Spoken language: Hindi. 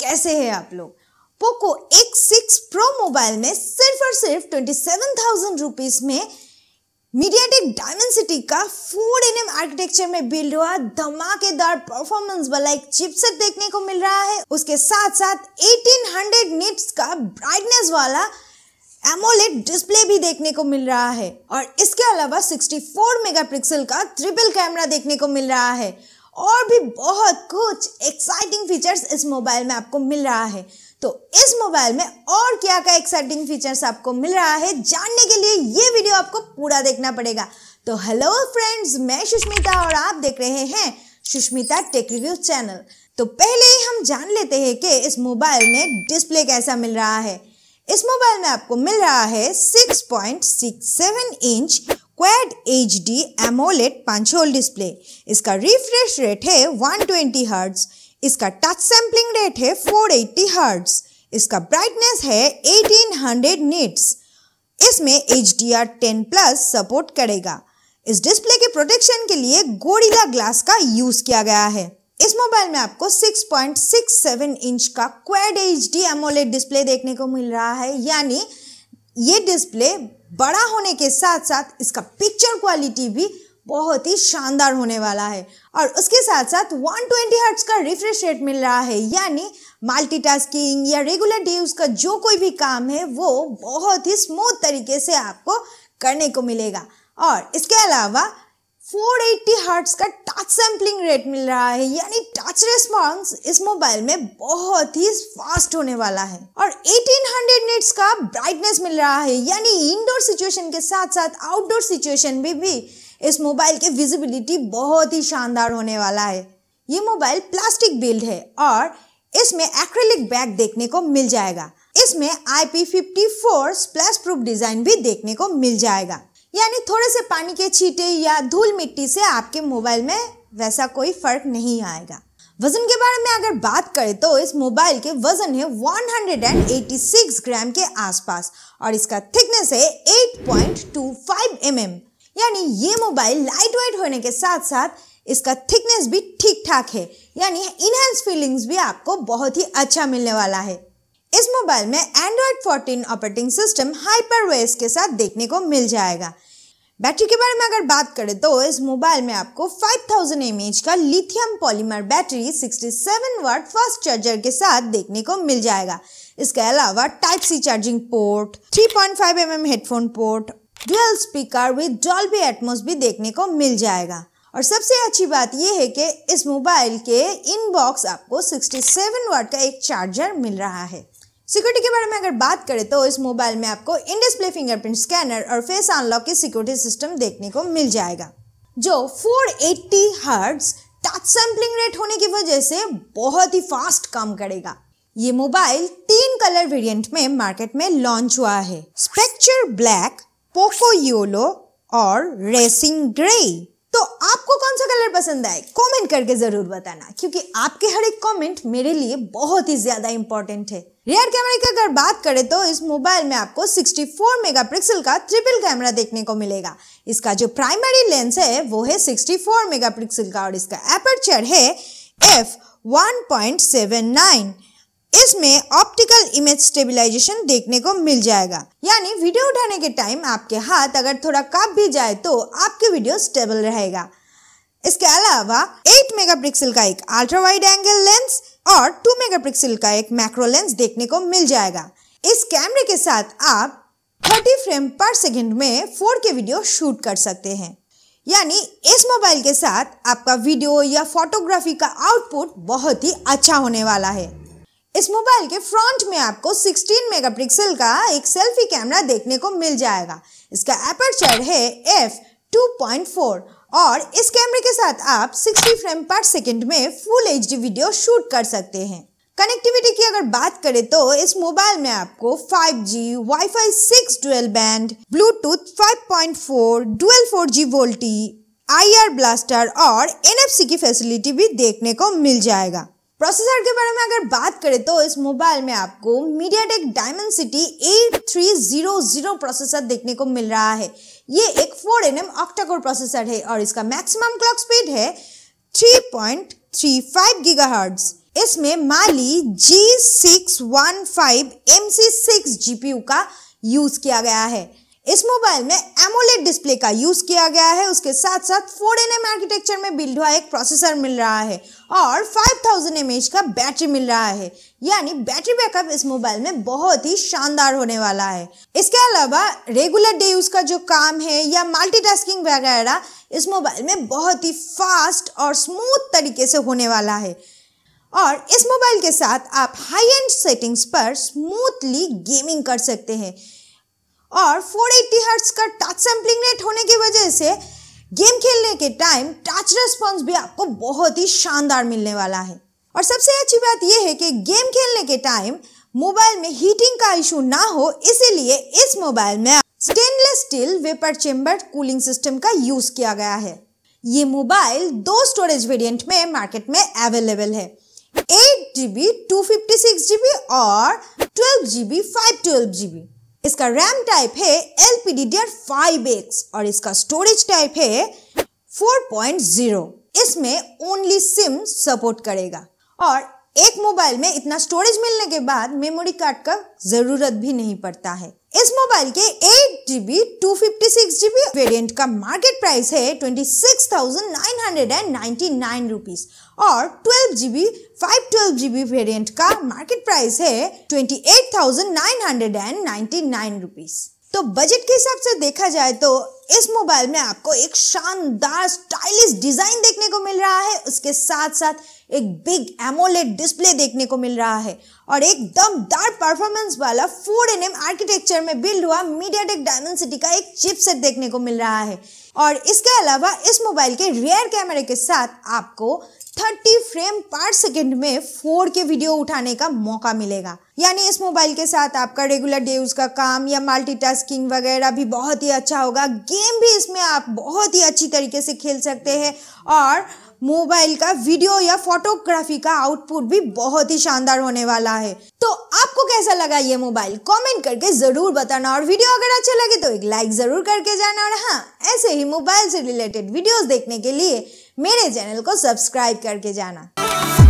कैसे हैं आप लोग? पोको एक सिक्स प्रो मोबाइल में सिर्फ़ और सिर्फ़ ट्वेंटी सेवन थाउज़ेंड रुपीज़ में मीडियाटेक डायमेंसिटी का फोर एन आर्किटेक्चर में बिल्ड हुआ धमाकेदार परफॉर्मेंस वाला एक चिपसेट देखने को मिल रहा है। उसके साथ साथ 1800 निट्स का ब्राइटनेस वाला एमोलेड डिस्प्ले भी देखने को मिल रहा है। और इसके अलावा 64 मेगापिक्सल का ट्रिपल कैमरा देखने को मिल रहा है। और भी बहुत कुछ एक्साइटिंग फीचर्स इस मोबाइल में आपको मिल रहा है। तो इस मोबाइल में और क्या क्या एक्साइटिंग फीचर्स आपको मिल रहा है, जानने के लिए ये वीडियो आपको पूरा देखना पड़ेगा। तो हेलो फ्रेंड्स मैं सुष्मिता और आप देख रहे हैं सुष्मिता टेक रिव्यू चैनल तो पहले ही हम जान लेते हैं कि इस मोबाइल में डिस्प्ले कैसा मिल रहा है। इस मोबाइल में आपको मिल रहा है 6.67 inch quad H D AMOLED punch hole display इसका रिफ्रेश रेट है 120 ट्वेंटी हर्ट्स इसका टच सैम्पलिंग रेट है 480 एट्टी हर्ट्स इसका ब्राइटनेस है 1800 निट्स इसमें H D R ten plus support करेगा. इस डिस्प्ले के प्रोटेक्शन के लिए गोरिल्ला ग्लास का यूज़ किया गया है. इस मोबाइल में आपको 6.67 इंच का quad H D AMOLED display देखने को मिल रहा है. यानी ये डिस्प्ले बड़ा होने के साथ साथ इसका पिक्चर क्वालिटी भी बहुत ही शानदार होने वाला है। और उसके साथ साथ 120 ट्वेंटी हर्ट्स का रिफ्रेश रेट मिल रहा है। यानी मल्टीटास्किंग या रेगुलर डे का जो कोई भी काम है, वो बहुत ही स्मूथ तरीके से आपको करने को मिलेगा। और इसके अलावा 480 हर्ट्स का टच सैम्पलिंग रेट मिल रहा है। यानी टच रिस्पॉन्स इस मोबाइल में बहुत ही फास्ट होने वाला है। और 1800 निट्स का ब्राइटनेस मिल रहा है। यानी इंडोर सिचुएशन के साथ साथ आउटडोर सिचुएशन में भी इस मोबाइल की विजिबिलिटी बहुत ही शानदार होने वाला है। ये मोबाइल प्लास्टिक बिल्ड है और इसमें एक्रेलिक बैग देखने को मिल जाएगा। इसमें IP54 स्प्लैश प्रूफ डिज़ाइन भी देखने को मिल जाएगा। यानी थोड़े से पानी के छींटे या धूल मिट्टी से आपके मोबाइल में वैसा कोई फ़र्क नहीं आएगा। वज़न के बारे में अगर बात करें तो इस मोबाइल के वज़न है 186 ग्राम के आसपास और इसका थिकनेस है 8.25 mm यानी ये मोबाइल लाइट वेट होने के साथ साथ इसका थिकनेस भी ठीक ठाक है। यानी इनहेंस फीलिंग्स भी आपको बहुत ही अच्छा मिलने वाला है। इस मोबाइल में एंड्रॉयड 14 ऑपरेटिंग सिस्टम हाइपरवेस के साथ देखने को मिल जाएगा। बैटरी के बारे में अगर बात करें तो इस मोबाइल में आपको 5000 थाउज़ेंड का lithium polymer battery 67 watt fast charger के साथ देखने को मिल जाएगा। इसके अलावा type C charging port 3.5 point mm headphone port dual speaker with Dolby Atmos भी देखने को मिल जाएगा। और सबसे अच्छी बात यह है कि इस मोबाइल के इनबॉक्स आपको 67 वाट का एक चार्जर मिल रहा है। सिक्योरिटी के बारे में अगर बात करें तो इस मोबाइल में आपको इन डिस्प्ले फिंगरप्रिंट स्कैनर और फेस अनलॉक की सिक्योरिटी सिस्टम देखने को मिल जाएगा, जो 480 eighty hertz touch sampling rate होने की वजह से बहुत ही फास्ट काम करेगा। ये मोबाइल तीन कलर वेरिएंट में मार्केट में लॉन्च हुआ है। स्पेक्चर ब्लैक पोको योलो और रेसिंग ग्रे तो आपको कौन सा कलर पसंद आए? कमेंट करके ज़रूर बताना, क्योंकि आपके हर एक कमेंट मेरे लिए बहुत ही ज़्यादा इंपॉर्टेंट है। रियर कैमरे की अगर बात करें तो इस मोबाइल में आपको 64 मेगापिक्सल का ट्रिपल कैमरा देखने को मिलेगा। इसका जो प्राइमरी लेंस है, वो है 64 मेगापिक्सल का और इसका एपर्चर है एफ़ 1.79 इसमें ऑप्टिकल इमेज स्टेबिलाईजेशन देखने को मिल जाएगा। यानी वीडियो उठाने के टाइम आपके हाथ अगर थोड़ा काप भी जाए तो आपके वीडियो स्टेबल रहेगा। इसके अलावा 8 मेगापिक्सल का एक अल्ट्रा वाइड एंगल लेंस और 2 मेगापिक्सल का एक मैक्रो लेंस देखने को मिल जाएगा। इस कैमरे के साथ आप 30 फ्रेम पर सेकंड में 4K वीडियो शूट कर सकते हैं। यानी इस मोबाइल के साथ आपका वीडियो या फोटोग्राफी का आउटपुट बहुत ही अच्छा होने वाला है। इस मोबाइल के फ्रंट में आपको 16 मेगापिक्सल का एक सेल्फी कैमरा देखने को मिल जाएगा। इसका एपर्चर है f 2.4 और इस कैमरे के साथ आप 60 फ्रेम पर सेकंड में फुल एचडी वीडियो शूट कर सकते हैं। कनेक्टिविटी की अगर बात करें तो इस मोबाइल में आपको 5G, Wi-Fi 6 dual band Bluetooth 5.4, dual 4G VoLTE IR blaster और एनएफसी की फैसिलिटी भी देखने को मिल जाएगा। प्रोसेसर के बारे में अगर बात करें तो इस मोबाइल में आपको MediaTek Dimensity 8300 प्रोसेसर देखने को मिल रहा है। ये एक 4 एन एम ऑक्टाकोर प्रोसेसर है और इसका मैक्सिमम क्लॉक स्पीड है three point three five 3.35 gigahertz इसमें Mali G six one five M C six GPU का यूज़ किया गया है। इस मोबाइल में एमोलेड डिस्प्ले का यूज़ किया गया है। उसके साथ साथ फोर एन एम आर्किटेक्चर में बिल्ड हुआ एक प्रोसेसर मिल रहा है और 5000 थाउज़ेंड का बैटरी मिल रहा है। यानी बैटरी बैकअप इस मोबाइल में बहुत ही शानदार होने वाला है। इसके अलावा रेगुलर डे यूज़ का जो काम है या मल्टीटास्किंग वगैरह, इस मोबाइल में बहुत ही फास्ट और स्मूथ तरीके से होने वाला है। और इस मोबाइल के साथ आप हाई एंड सेटिंग्स पर स्मूथली गेमिंग कर सकते हैं। और 480 हर्ट्ज का टच सैम्पलिंग रेट होने की वजह से गेम खेलने के टाइम टच रेस्पॉन्स भी आपको बहुत ही शानदार मिलने वाला है। और सबसे अच्छी बात यह है कि गेम खेलने के टाइम मोबाइल में हीटिंग का इशू ना हो, इसीलिए इस मोबाइल में stainless steel vapor chamber cooling system का यूज़ किया गया है। ये मोबाइल दो स्टोरेज वेरिएंट में मार्केट में अवेलेबल है। Eight GB two fifty six GB और twelve GB five twelve GB इसका रैम टाइप है L P D D five X और इसका स्टोरेज टाइप है 4.0 इसमें ओनली सिम सपोर्ट करेगा। और एक मोबाइल में इतना स्टोरेज मिलने के बाद मेमोरी कार्ड का ज़रूरत भी नहीं पड़ता है। इस मोबाइल के eight GB two fifty six GB variant का मार्केट प्राइस है twenty six thousand nine hundred and ninety nine rupees और twelve GB five twelve GB variant का मार्केट प्राइस है twenty eight thousand nine hundred and ninety nine rupees तो बजट के हिसाब से देखा जाए तो इस मोबाइल में आपको एक शानदार स्टाइलिश डिज़ाइन देखने को मिल रहा है। उसके साथ साथ एक बिग एमोलेड डिस्प्ले देखने को मिल रहा है। और एक दमदार परफॉर्मेंस वाला फोर एन आर्किटेक्चर में बिल्ड हुआ मीडियाटेक डायमेंसिटी का एक चिपसेट देखने को मिल रहा है। और इसके अलावा इस मोबाइल के रियर कैमरे के साथ आपको 30 फ्रेम पर सेकेंड में फोर के वीडियो उठाने का मौका मिलेगा। यानी इस मोबाइल के साथ आपका रेगुलर डे यूज़ का काम या मल्टीटास्किंग वगैरह भी बहुत ही अच्छा होगा। गेम भी इसमें आप बहुत ही अच्छी तरीके से खेल सकते हैं और मोबाइल का वीडियो या फोटोग्राफी का आउटपुट भी बहुत ही शानदार होने वाला है। तो आपको कैसा लगा ये मोबाइल? कमेंट करके ज़रूर बताना और वीडियो अगर अच्छा लगे तो एक लाइक ज़रूर करके जाना। और हाँ ऐसे ही मोबाइल से रिलेटेड वीडियोस देखने के लिए मेरे चैनल को सब्सक्राइब करके जाना।